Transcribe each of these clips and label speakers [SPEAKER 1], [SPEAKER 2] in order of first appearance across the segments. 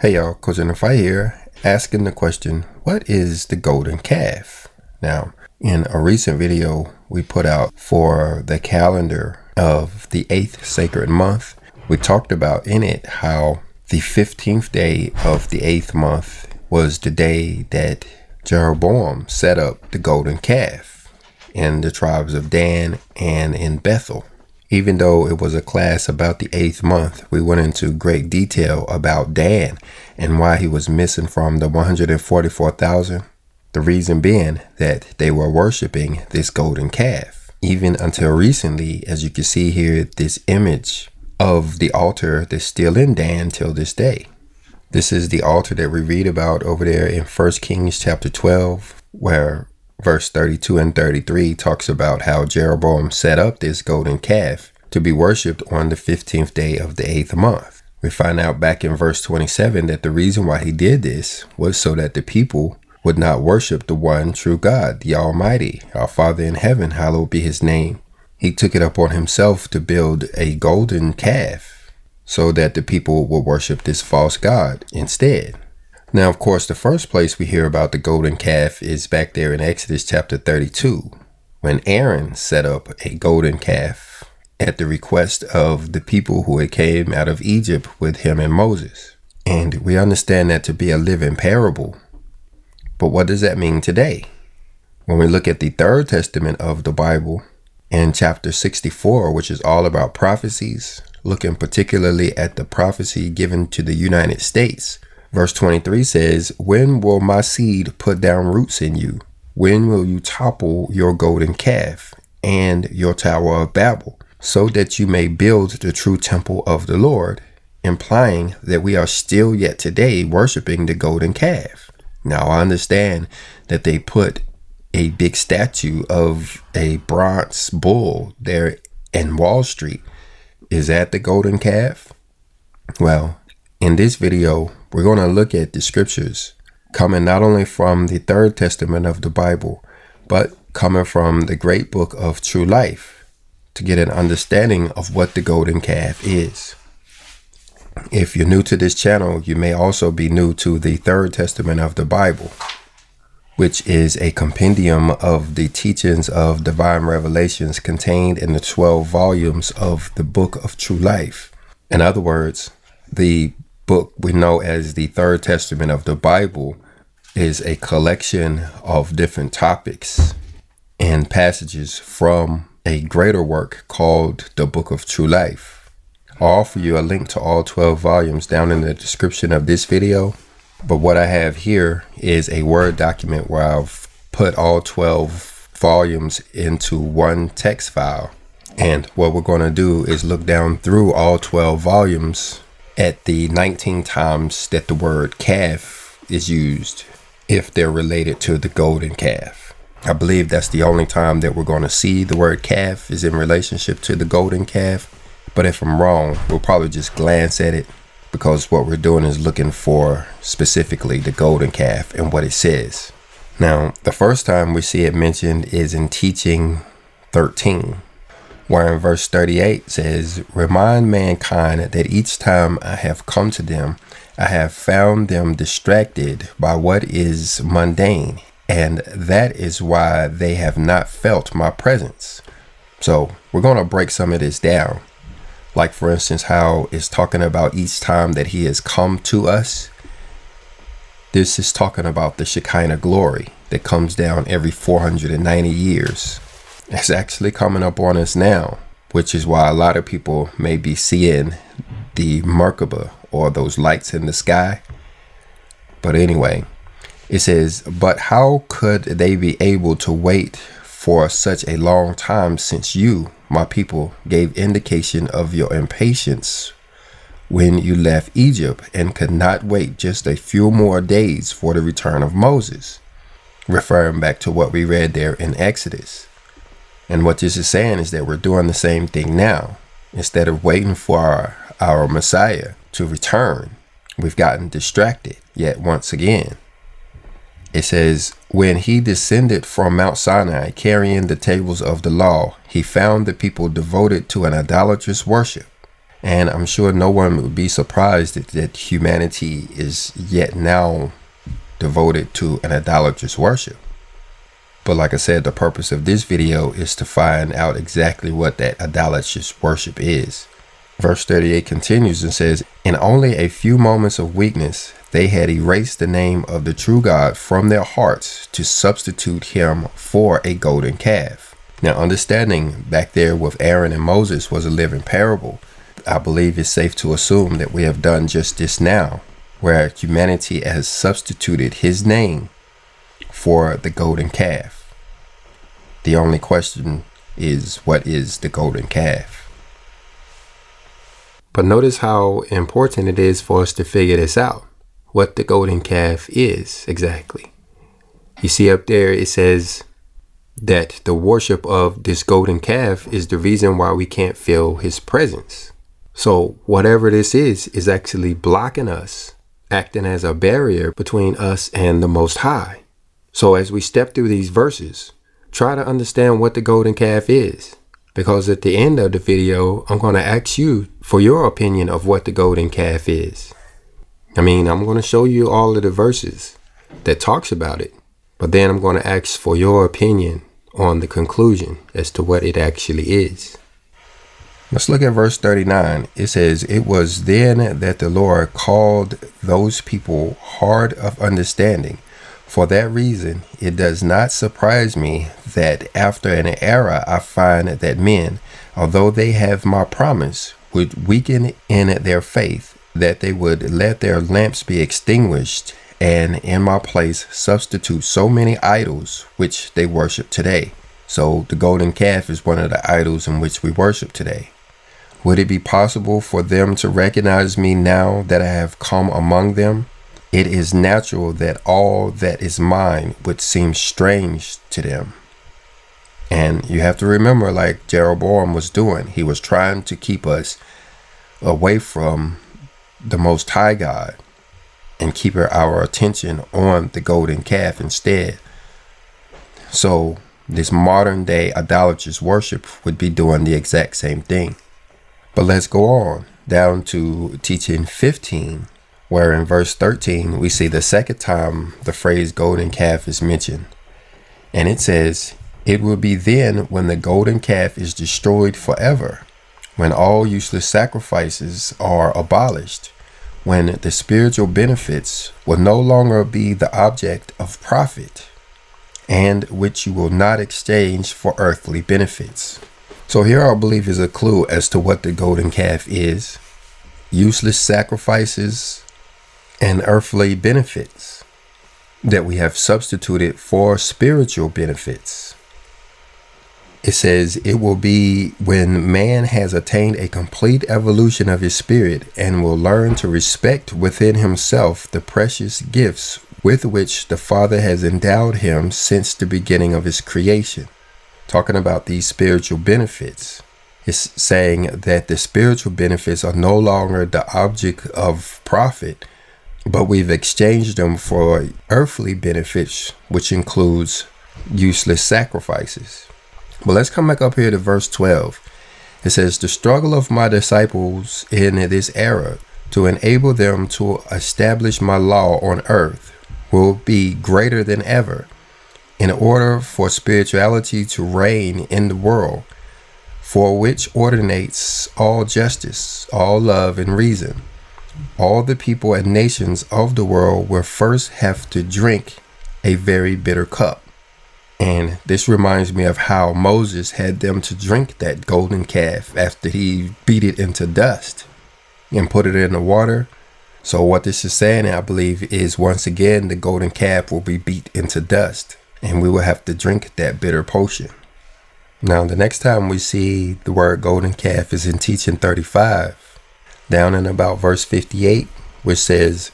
[SPEAKER 1] Hey y'all, Coach Fight here, asking the question, what is the golden calf? Now, in a recent video we put out for the calendar of the eighth sacred month, we talked about in it how the 15th day of the eighth month was the day that Jeroboam set up the golden calf in the tribes of Dan and in Bethel. Even though it was a class about the eighth month, we went into great detail about Dan and why he was missing from the 144,000. The reason being that they were worshiping this golden calf. Even until recently, as you can see here, this image of the altar that's still in Dan till this day. This is the altar that we read about over there in 1 Kings chapter 12, where verse 32 and 33 talks about how Jeroboam set up this golden calf to be worshipped on the 15th day of the eighth month. We find out back in verse 27 that the reason why he did this was so that the people would not worship the one true God, the Almighty, our Father in heaven, hallowed be his name. He took it upon himself to build a golden calf so that the people would worship this false God instead. Now, of course, the first place we hear about the golden calf is back there in Exodus chapter 32, when Aaron set up a golden calf at the request of the people who had came out of Egypt with him and Moses. And we understand that to be a living parable. But what does that mean today? When we look at the third testament of the Bible in chapter 64, which is all about prophecies, looking particularly at the prophecy given to the United States, Verse 23 says, When will my seed put down roots in you? When will you topple your golden calf and your tower of Babel, so that you may build the true temple of the Lord? Implying that we are still yet today worshiping the golden calf. Now, I understand that they put a big statue of a bronze bull there in Wall Street. Is that the golden calf? Well, in this video, we're going to look at the scriptures coming not only from the third testament of the Bible, but coming from the great book of true life to get an understanding of what the golden calf is. If you're new to this channel, you may also be new to the third testament of the Bible, which is a compendium of the teachings of divine revelations contained in the 12 volumes of the book of true life. In other words, the book we know as the Third Testament of the Bible is a collection of different topics and passages from a greater work called the Book of True Life. I'll offer you a link to all 12 volumes down in the description of this video. But what I have here is a Word document where I've put all 12 volumes into one text file. And what we're going to do is look down through all 12 volumes at the 19 times that the word calf is used if they're related to the golden calf. I believe that's the only time that we're going to see the word calf is in relationship to the golden calf. But if I'm wrong, we'll probably just glance at it because what we're doing is looking for specifically the golden calf and what it says. Now, the first time we see it mentioned is in teaching 13 where in verse 38 says, Remind mankind that each time I have come to them, I have found them distracted by what is mundane, and that is why they have not felt my presence. So we're going to break some of this down. Like, for instance, how it's talking about each time that he has come to us. This is talking about the Shekinah glory that comes down every 490 years. It's actually coming up on us now, which is why a lot of people may be seeing the Merkaba or those lights in the sky. But anyway, it says, But how could they be able to wait for such a long time since you, my people, gave indication of your impatience when you left Egypt and could not wait just a few more days for the return of Moses? Referring back to what we read there in Exodus. And what this is saying is that we're doing the same thing now. Instead of waiting for our, our Messiah to return, we've gotten distracted yet once again. It says, When he descended from Mount Sinai carrying the tables of the law, he found the people devoted to an idolatrous worship. And I'm sure no one would be surprised that, that humanity is yet now devoted to an idolatrous worship. But like I said, the purpose of this video is to find out exactly what that idolatrous worship is. Verse 38 continues and says, In only a few moments of weakness, they had erased the name of the true God from their hearts to substitute him for a golden calf. Now, understanding back there with Aaron and Moses was a living parable. I believe it's safe to assume that we have done just this now, where humanity has substituted his name for the golden calf. The only question is, what is the golden calf? But notice how important it is for us to figure this out what the golden calf is exactly. You see up there, it says that the worship of this golden calf is the reason why we can't feel his presence. So, whatever this is, is actually blocking us, acting as a barrier between us and the Most High. So, as we step through these verses, try to understand what the golden calf is because at the end of the video, I'm going to ask you for your opinion of what the golden calf is. I mean, I'm going to show you all of the verses that talks about it, but then I'm going to ask for your opinion on the conclusion as to what it actually is. Let's look at verse 39. It says, It was then that the Lord called those people hard of understanding for that reason, it does not surprise me that after an era I find that men, although they have my promise, would weaken in their faith, that they would let their lamps be extinguished, and in my place substitute so many idols which they worship today. So the golden calf is one of the idols in which we worship today. Would it be possible for them to recognize me now that I have come among them? It is natural that all that is mine would seem strange to them. And you have to remember, like Jeroboam was doing, he was trying to keep us away from the Most High God and keep our attention on the golden calf instead. So, this modern day idolatrous worship would be doing the exact same thing. But let's go on down to teaching 15 where in verse 13 we see the second time the phrase golden calf is mentioned. And it says, It will be then when the golden calf is destroyed forever, when all useless sacrifices are abolished, when the spiritual benefits will no longer be the object of profit, and which you will not exchange for earthly benefits. So here I believe is a clue as to what the golden calf is. Useless sacrifices and earthly benefits that we have substituted for spiritual benefits. It says it will be when man has attained a complete evolution of his spirit and will learn to respect within himself the precious gifts with which the Father has endowed him since the beginning of his creation. Talking about these spiritual benefits, it's saying that the spiritual benefits are no longer the object of profit but we've exchanged them for earthly benefits, which includes useless sacrifices. But let's come back up here to verse 12. It says, The struggle of my disciples in this era to enable them to establish my law on earth will be greater than ever. In order for spirituality to reign in the world, for which ordinates all justice, all love, and reason all the people and nations of the world will first have to drink a very bitter cup. And this reminds me of how Moses had them to drink that golden calf after he beat it into dust and put it in the water. So, what this is saying, I believe, is once again the golden calf will be beat into dust and we will have to drink that bitter potion. Now, the next time we see the word golden calf is in teaching 35 down in about verse 58, which says,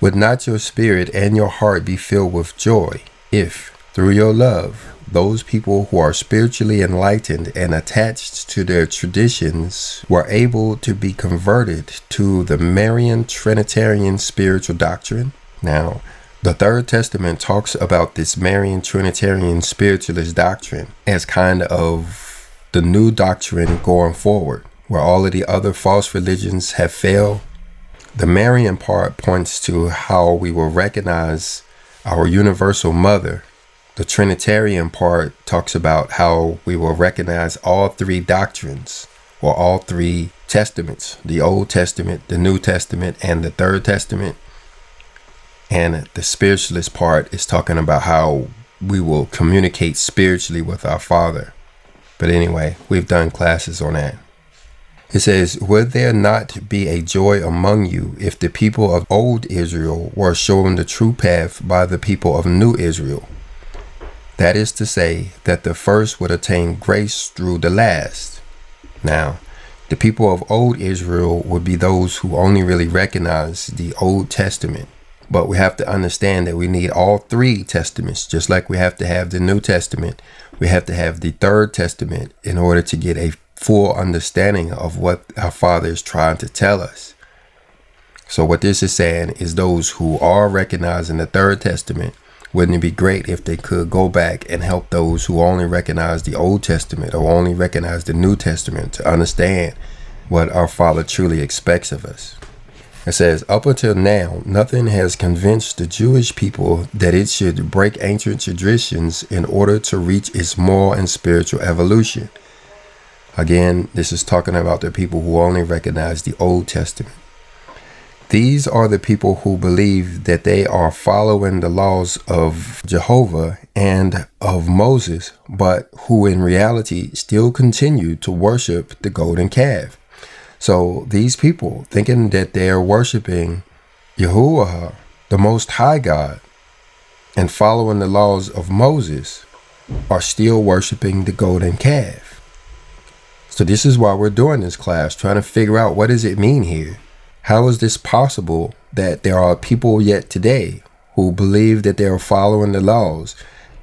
[SPEAKER 1] Would not your spirit and your heart be filled with joy if, through your love, those people who are spiritually enlightened and attached to their traditions were able to be converted to the Marian Trinitarian spiritual doctrine? Now, the Third Testament talks about this Marian Trinitarian spiritualist doctrine as kind of the new doctrine going forward where all of the other false religions have failed. The Marian part points to how we will recognize our universal mother. The Trinitarian part talks about how we will recognize all three doctrines or all three testaments the Old Testament, the New Testament, and the Third Testament. And the spiritualist part is talking about how we will communicate spiritually with our Father. But anyway, we've done classes on that. It says, Would there not be a joy among you if the people of old Israel were shown the true path by the people of new Israel? That is to say, that the first would attain grace through the last. Now, the people of old Israel would be those who only really recognize the Old Testament. But we have to understand that we need all three testaments, just like we have to have the New Testament. We have to have the Third Testament in order to get a full understanding of what our Father is trying to tell us. So, what this is saying is those who are recognizing the Third Testament, wouldn't it be great if they could go back and help those who only recognize the Old Testament or only recognize the New Testament to understand what our Father truly expects of us? It says, Up until now, nothing has convinced the Jewish people that it should break ancient traditions in order to reach its moral and spiritual evolution. Again, this is talking about the people who only recognize the Old Testament. These are the people who believe that they are following the laws of Jehovah and of Moses, but who in reality still continue to worship the golden calf. So these people, thinking that they are worshiping Yahuwah, the Most High God, and following the laws of Moses, are still worshiping the golden calf. So this is why we're doing this class, trying to figure out what does it mean here? How is this possible that there are people yet today who believe that they are following the laws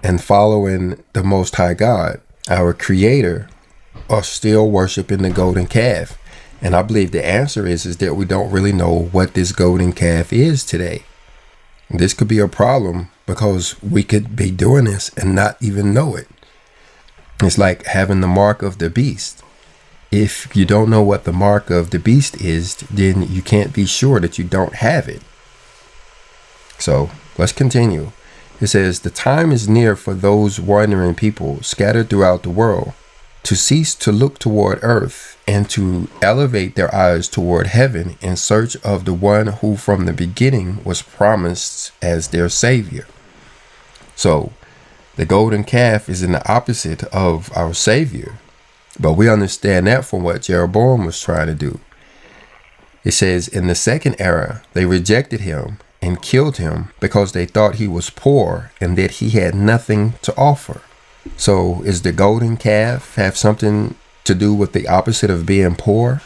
[SPEAKER 1] and following the Most High God, our Creator, are still worshiping the golden calf? And I believe the answer is, is that we don't really know what this golden calf is today. This could be a problem because we could be doing this and not even know it. It's like having the mark of the beast. If you don't know what the mark of the beast is, then you can't be sure that you don't have it. So let's continue. It says, The time is near for those wandering people scattered throughout the world to cease to look toward earth and to elevate their eyes toward heaven in search of the one who from the beginning was promised as their Savior. So, the golden calf is in the opposite of our Savior, but we understand that from what Jeroboam was trying to do. It says, In the second era, they rejected him and killed him because they thought he was poor and that he had nothing to offer. So, is the golden calf have something to do with the opposite of being poor?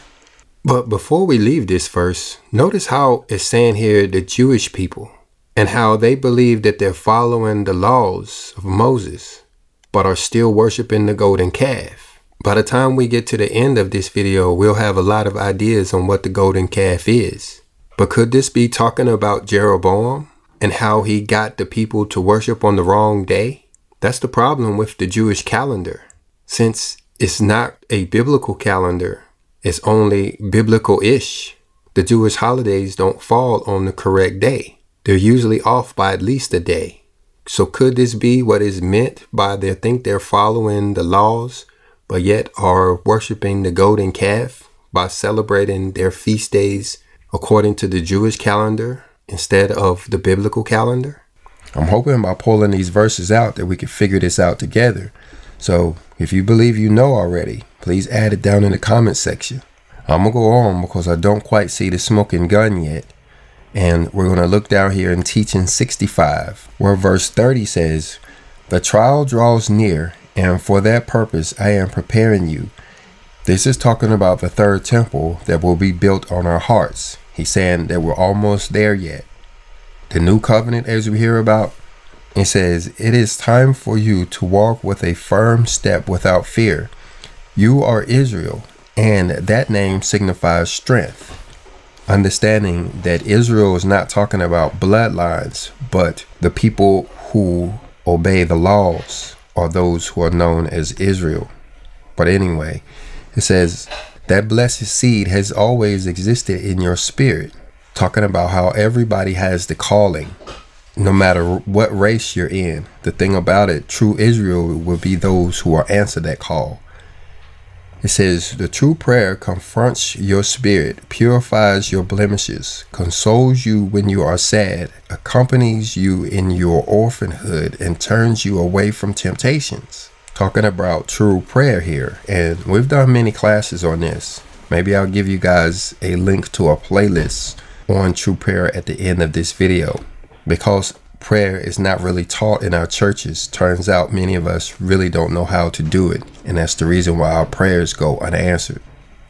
[SPEAKER 1] But before we leave this verse, notice how it's saying here the Jewish people and how they believe that they're following the laws of Moses, but are still worshiping the golden calf. By the time we get to the end of this video, we'll have a lot of ideas on what the golden calf is. But could this be talking about Jeroboam and how he got the people to worship on the wrong day? That's the problem with the Jewish calendar. Since it's not a biblical calendar, it's only biblical ish. The Jewish holidays don't fall on the correct day, they're usually off by at least a day. So, could this be what is meant by they think they're following the laws, but yet are worshiping the golden calf by celebrating their feast days according to the Jewish calendar instead of the biblical calendar? I'm hoping by pulling these verses out that we can figure this out together. So if you believe you know already, please add it down in the comment section. I'm going to go on because I don't quite see the smoking gun yet. And we're going to look down here in teaching 65, where verse 30 says, The trial draws near, and for that purpose I am preparing you. This is talking about the third temple that will be built on our hearts. He's saying that we're almost there yet the new covenant, as we hear about, it says, It is time for you to walk with a firm step without fear. You are Israel, and that name signifies strength. Understanding that Israel is not talking about bloodlines, but the people who obey the laws are those who are known as Israel. But anyway, it says, That blessed seed has always existed in your spirit, talking about how everybody has the calling, no matter what race you're in. The thing about it, true Israel will be those who are answer that call. It says, The true prayer confronts your spirit, purifies your blemishes, consoles you when you are sad, accompanies you in your orphanhood, and turns you away from temptations. Talking about true prayer here, and we've done many classes on this. Maybe I'll give you guys a link to a playlist on true prayer at the end of this video because prayer is not really taught in our churches. Turns out many of us really don't know how to do it. And that's the reason why our prayers go unanswered.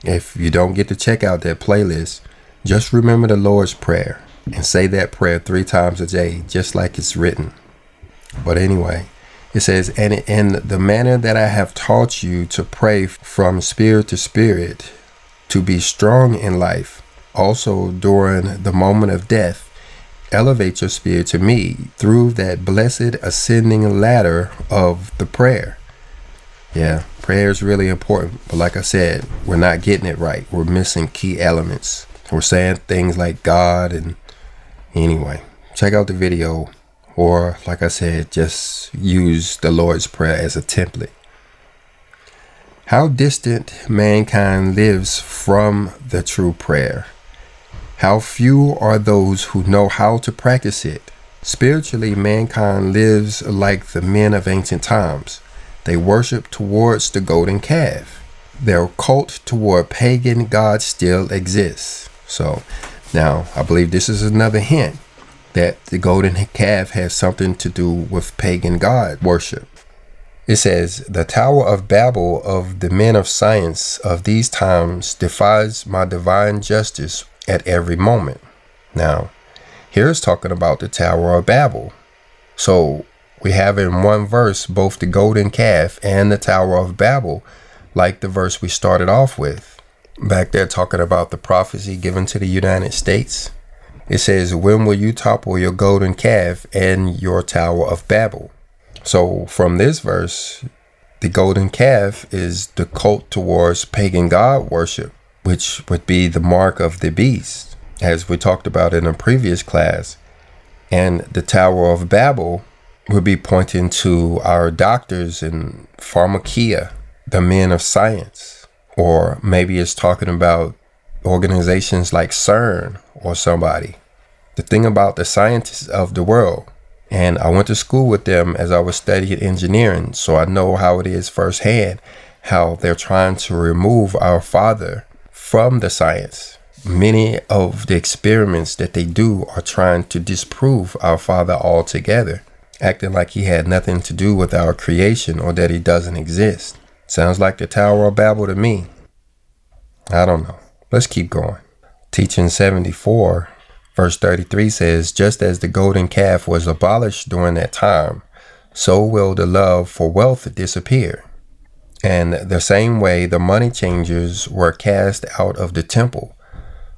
[SPEAKER 1] If you don't get to check out that playlist, just remember the Lord's Prayer and say that prayer three times a day, just like it's written. But anyway, it says, and in the manner that I have taught you to pray from spirit to spirit, to be strong in life, also during the moment of death, elevate your spirit to me through that blessed ascending ladder of the prayer. Yeah, prayer is really important. But like I said, we're not getting it right. We're missing key elements. We're saying things like God and anyway, check out the video or like I said, just use the Lord's Prayer as a template. How distant mankind lives from the true prayer. How few are those who know how to practice it. Spiritually, mankind lives like the men of ancient times. They worship towards the golden calf. Their cult toward pagan gods still exists. So, now I believe this is another hint that the golden calf has something to do with pagan god worship. It says, The Tower of Babel of the men of science of these times defies my divine justice at every moment. Now, here's talking about the Tower of Babel. So we have in one verse both the golden calf and the Tower of Babel, like the verse we started off with. Back there, talking about the prophecy given to the United States. It says, When will you topple your golden calf and your Tower of Babel? So, from this verse, the golden calf is the cult towards pagan god worship which would be the mark of the beast, as we talked about in a previous class. And the Tower of Babel would be pointing to our doctors in pharmakia, the men of science, or maybe it's talking about organizations like CERN or somebody. The thing about the scientists of the world, and I went to school with them as I was studying engineering, so I know how it is firsthand how they're trying to remove our father from the science. Many of the experiments that they do are trying to disprove our Father altogether, acting like he had nothing to do with our creation or that he doesn't exist. Sounds like the Tower of Babel to me. I don't know. Let's keep going. Teaching 74, verse 33 says, Just as the golden calf was abolished during that time, so will the love for wealth disappear. And the same way the money changers were cast out of the temple,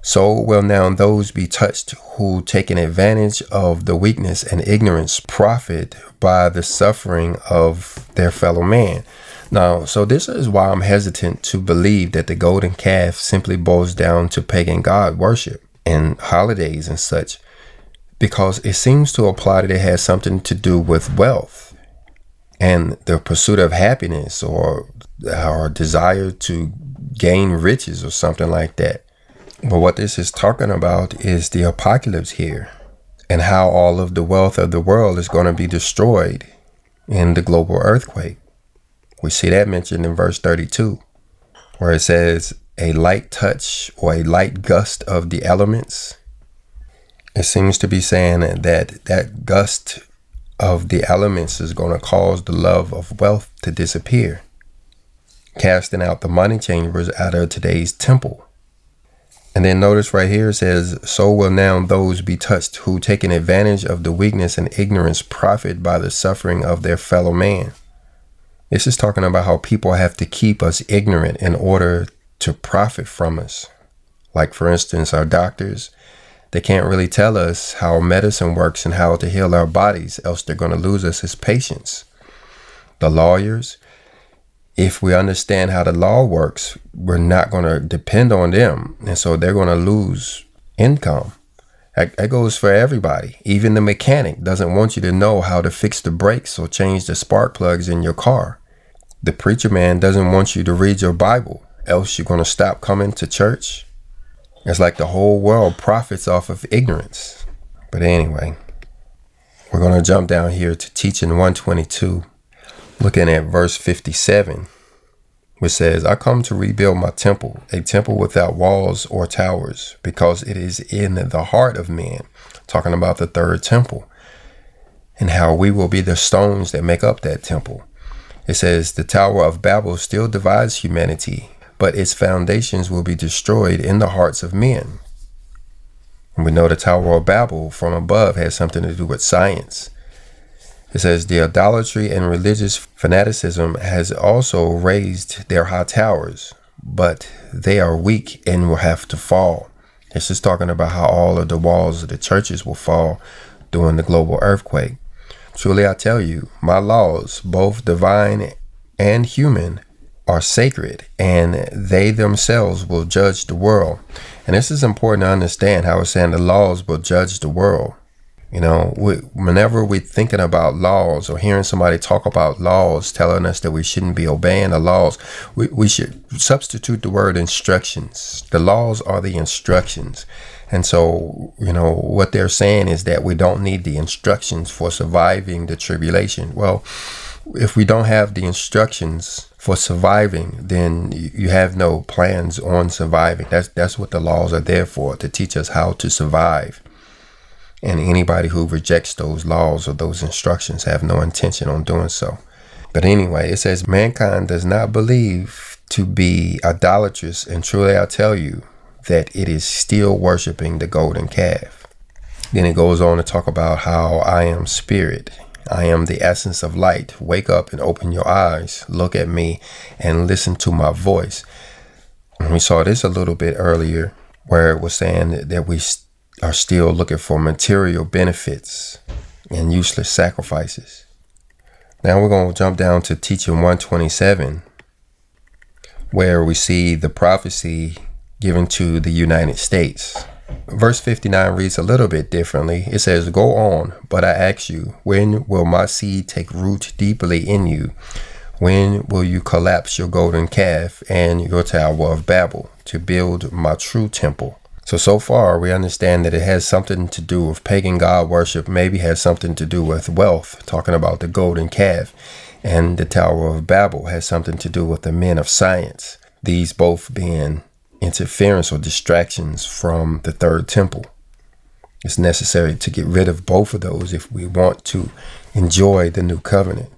[SPEAKER 1] so will now those be touched who, taking advantage of the weakness and ignorance, profit by the suffering of their fellow man. Now, so this is why I'm hesitant to believe that the golden calf simply boils down to pagan god worship and holidays and such, because it seems to apply that it has something to do with wealth and the pursuit of happiness or our desire to gain riches or something like that. But what this is talking about is the apocalypse here and how all of the wealth of the world is going to be destroyed in the global earthquake. We see that mentioned in verse 32, where it says, a light touch or a light gust of the elements. It seems to be saying that that gust of the elements is going to cause the love of wealth to disappear, casting out the money changers out of today's temple. And then notice right here it says, So will now those be touched who, taking advantage of the weakness and ignorance, profit by the suffering of their fellow man. This is talking about how people have to keep us ignorant in order to profit from us. Like, for instance, our doctors they can't really tell us how medicine works and how to heal our bodies, else they're going to lose us as patients. The lawyers, if we understand how the law works, we're not going to depend on them. And so they're going to lose income. That, goes for everybody. Even the mechanic doesn't want you to know how to fix the brakes or change the spark plugs in your car. The preacher man doesn't want you to read your Bible, else you're going to stop coming to church. It's like the whole world profits off of ignorance. But anyway, we're going to jump down here to teaching 122 looking at verse 57, which says, I come to rebuild my temple, a temple without walls or towers, because it is in the heart of men, talking about the third temple, and how we will be the stones that make up that temple. It says, The Tower of Babel still divides humanity, but its foundations will be destroyed in the hearts of men. And we know the Tower of Babel from above has something to do with science. It says the idolatry and religious fanaticism has also raised their high towers, but they are weak and will have to fall. It's just talking about how all of the walls of the churches will fall during the global earthquake. Truly, I tell you, my laws, both divine and human, are sacred, and they themselves will judge the world. And this is important to understand how it's saying the laws will judge the world. You know, we, whenever we're thinking about laws or hearing somebody talk about laws telling us that we shouldn't be obeying the laws, we, we should substitute the word instructions. The laws are the instructions. And so, you know, what they're saying is that we don't need the instructions for surviving the tribulation. Well, if we don't have the instructions for surviving, then you have no plans on surviving. That's that's what the laws are there for, to teach us how to survive. And anybody who rejects those laws or those instructions have no intention on doing so. But anyway, it says mankind does not believe to be idolatrous, and truly I tell you that it is still worshiping the golden calf. Then it goes on to talk about how I am spirit. I am the essence of light. Wake up and open your eyes. Look at me and listen to my voice. We saw this a little bit earlier where it was saying that we are still looking for material benefits and useless sacrifices. Now we're going to jump down to teaching 127, where we see the prophecy given to the United States. Verse 59 reads a little bit differently. It says, Go on, but I ask you, when will my seed take root deeply in you? When will you collapse your golden calf and your tower of Babel to build my true temple? So, so far, we understand that it has something to do with pagan god worship, maybe has something to do with wealth, talking about the golden calf, and the Tower of Babel has something to do with the men of science, these both being interference or distractions from the third temple. It's necessary to get rid of both of those if we want to enjoy the new covenant.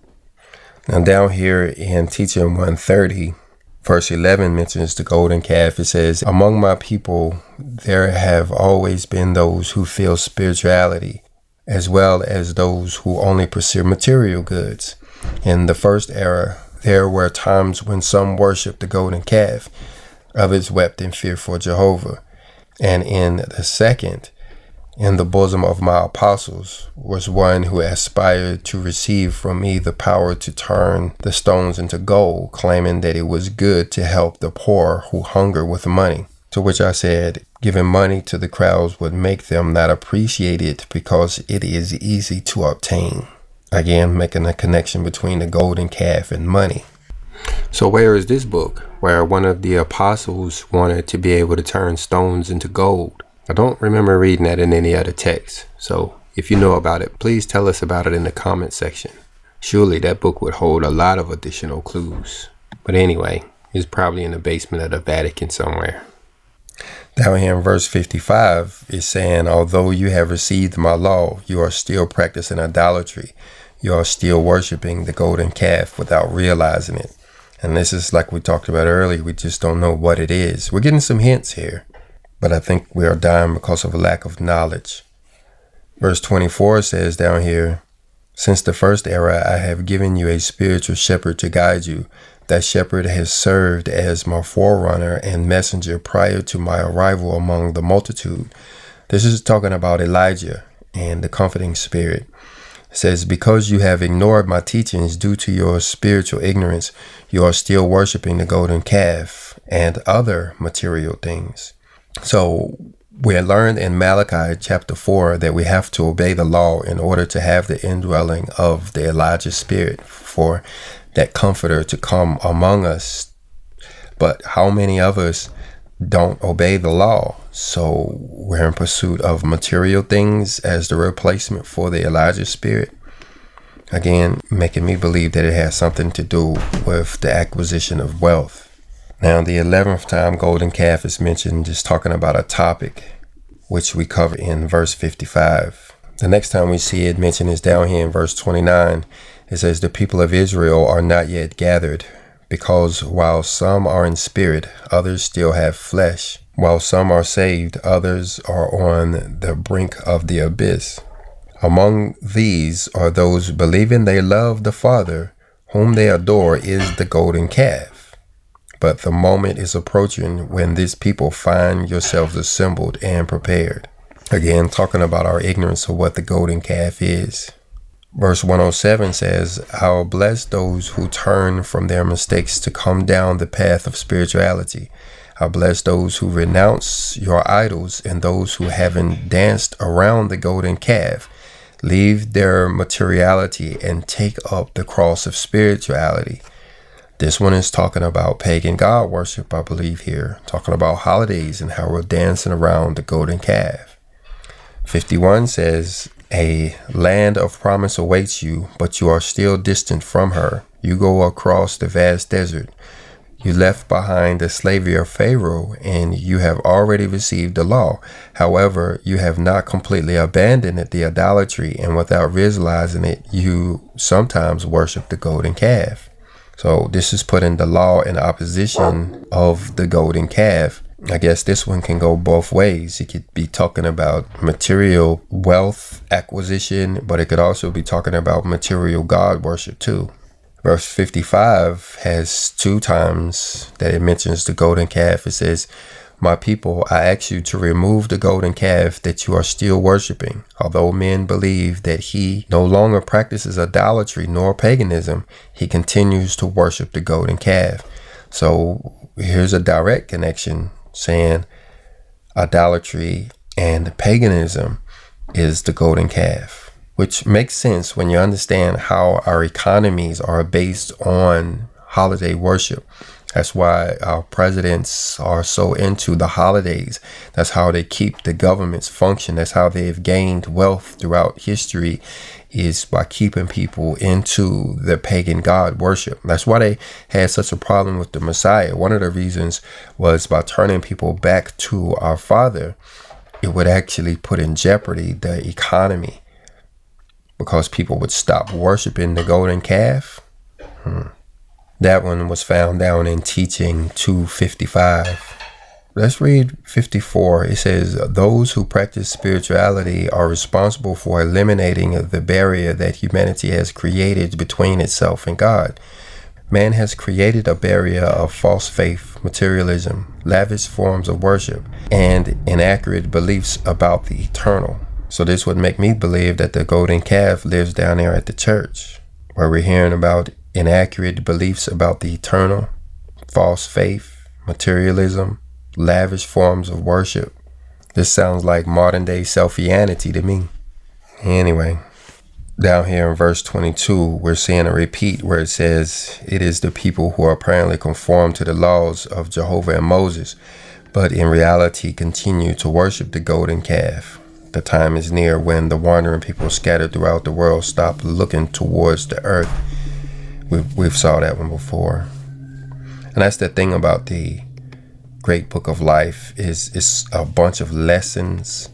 [SPEAKER 1] Now, down here in teaching 130, verse 11 mentions the golden calf. It says, Among my people, there have always been those who feel spirituality, as well as those who only pursue material goods. In the first era, there were times when some worshiped the golden calf, others wept in fear for Jehovah. And in the second, in the bosom of my apostles was one who aspired to receive from me the power to turn the stones into gold, claiming that it was good to help the poor who hunger with money. To which I said, giving money to the crowds would make them not appreciate it because it is easy to obtain. Again, making a connection between the golden calf and money. So, where is this book where one of the apostles wanted to be able to turn stones into gold? I don't remember reading that in any other text, so if you know about it, please tell us about it in the comment section. Surely that book would hold a lot of additional clues. But anyway, it's probably in the basement of the Vatican somewhere. Down here in verse 55, it's saying, Although you have received my law, you are still practicing idolatry. You are still worshiping the golden calf without realizing it. And this is like we talked about earlier, we just don't know what it is. We're getting some hints here but I think we are dying because of a lack of knowledge. Verse 24 says down here, Since the first era I have given you a spiritual shepherd to guide you. That shepherd has served as my forerunner and messenger prior to my arrival among the multitude. This is talking about Elijah and the comforting spirit. Says, Because you have ignored my teachings due to your spiritual ignorance, you are still worshiping the golden calf and other material things. So we learned in Malachi chapter 4 that we have to obey the law in order to have the indwelling of the Elijah spirit for that comforter to come among us. But how many of us don't obey the law? So we're in pursuit of material things as the replacement for the Elijah spirit. Again, making me believe that it has something to do with the acquisition of wealth. Now, the 11th time golden calf is mentioned, just talking about a topic which we cover in verse 55. The next time we see it mentioned is down here in verse 29. It says, The people of Israel are not yet gathered, because while some are in spirit, others still have flesh. While some are saved, others are on the brink of the abyss. Among these are those believing they love the Father, whom they adore is the golden calf. But the moment is approaching when these people find yourselves assembled and prepared. Again, talking about our ignorance of what the golden calf is. Verse 107 says, I'll bless those who turn from their mistakes to come down the path of spirituality. I bless those who renounce your idols and those who haven't danced around the golden calf leave their materiality and take up the cross of spirituality. This one is talking about pagan god worship, I believe, here, talking about holidays and how we're dancing around the golden calf. 51 says, A land of promise awaits you, but you are still distant from her. You go across the vast desert. You left behind the slavery of Pharaoh, and you have already received the law. However, you have not completely abandoned the idolatry, and without realizing it, you sometimes worship the golden calf. So this is putting the law in opposition of the golden calf. I guess this one can go both ways. It could be talking about material wealth acquisition, but it could also be talking about material God worship too. Verse 55 has two times that it mentions the golden calf. It says, My people, I ask you to remove the golden calf that you are still worshiping. Although men believe that he no longer practices idolatry nor paganism, he continues to worship the golden calf. So here's a direct connection saying idolatry and paganism is the golden calf which makes sense when you understand how our economies are based on holiday worship. That's why our presidents are so into the holidays. That's how they keep the governments function. That's how they've gained wealth throughout history is by keeping people into the pagan god worship. That's why they had such a problem with the Messiah. One of the reasons was by turning people back to our Father, it would actually put in jeopardy the economy because people would stop worshiping the golden calf. Hmm. That one was found down in Teaching 255. Let's read 54. It says, Those who practice spirituality are responsible for eliminating the barrier that humanity has created between itself and God. Man has created a barrier of false faith, materialism, lavish forms of worship, and inaccurate beliefs about the eternal. So this would make me believe that the golden calf lives down there at the church, where we're hearing about inaccurate beliefs about the eternal, false faith, materialism, lavish forms of worship. This sounds like modern day selfianity to me. Anyway, down here in verse 22, we're seeing a repeat where it says, It is the people who are apparently conformed to the laws of Jehovah and Moses, but in reality continue to worship the golden calf the time is near when the wandering people scattered throughout the world stop looking towards the earth. We've, we've saw that one before. And that's the thing about the great book of life is it's a bunch of lessons.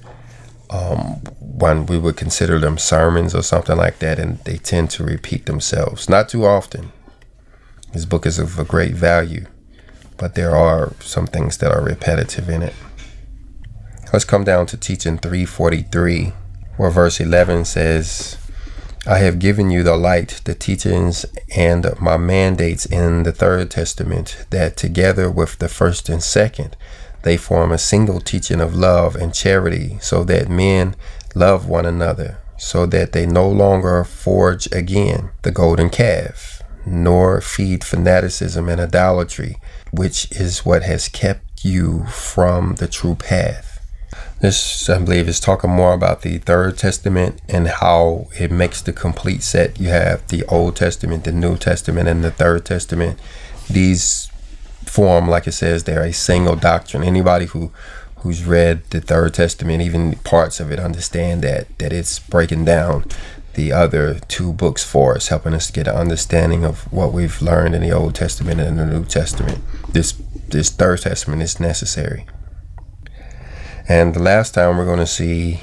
[SPEAKER 1] Um, when we would consider them sermons or something like that, and they tend to repeat themselves. Not too often. This book is of a great value, but there are some things that are repetitive in it. Let's come down to teaching 343, where verse 11 says, I have given you the light, the teachings, and my mandates in the third testament, that together with the first and second, they form a single teaching of love and charity, so that men love one another. so that they no longer forge again the golden calf, nor feed fanaticism and idolatry, which is what has kept you from the true path. This, I believe, is talking more about the Third Testament and how it makes the complete set. You have the Old Testament, the New Testament, and the Third Testament. These form, like it says, they're a single doctrine. Anybody who who's read the Third Testament, even parts of it, understand that that it's breaking down the other two books for us, helping us get an understanding of what we've learned in the Old Testament and the New Testament. This this Third Testament is necessary. And the last time we're going to see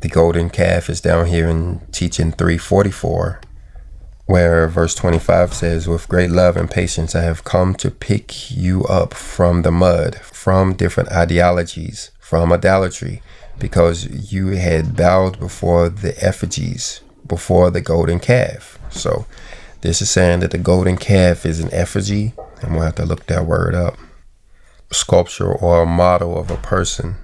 [SPEAKER 1] the golden calf is down here in teaching 344, where verse 25 says, With great love and patience, I have come to pick you up from the mud, from different ideologies, from idolatry, because you had bowed before the effigies, before the golden calf. So this is saying that the golden calf is an effigy, and we'll have to look that word up sculpture or a model of a person.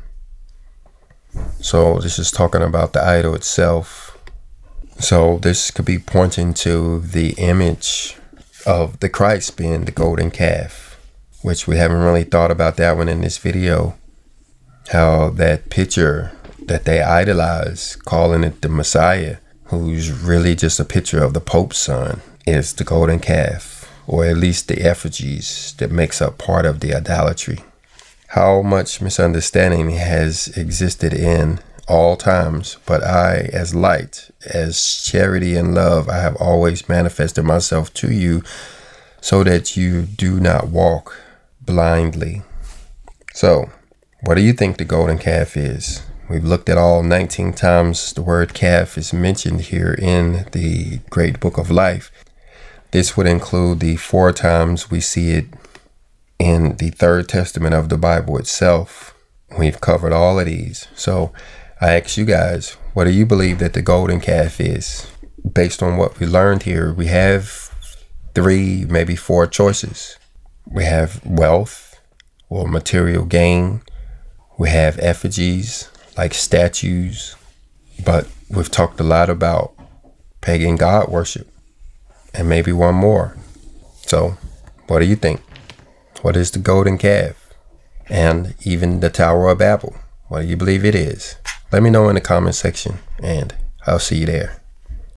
[SPEAKER 1] So this is talking about the idol itself. So this could be pointing to the image of the Christ being the golden calf, which we haven't really thought about that one in this video. How that picture that they idolize, calling it the Messiah, who's really just a picture of the Pope's son, is the golden calf or at least the effigies that makes up part of the idolatry. How much misunderstanding has existed in all times, but I, as light, as charity and love, I have always manifested myself to you so that you do not walk blindly. So, what do you think the golden calf is? We've looked at all 19 times the word calf is mentioned here in the great book of life. This would include the four times we see it in the third testament of the Bible itself. We've covered all of these. So I ask you guys, what do you believe that the golden calf is? Based on what we learned here, we have three, maybe four choices. We have wealth or material gain. We have effigies like statues. But we've talked a lot about pagan god worship and maybe one more. So, what do you think? What is the golden calf? And even the Tower of Babel? What do you believe it is? Let me know in the comment section, and I'll see you there.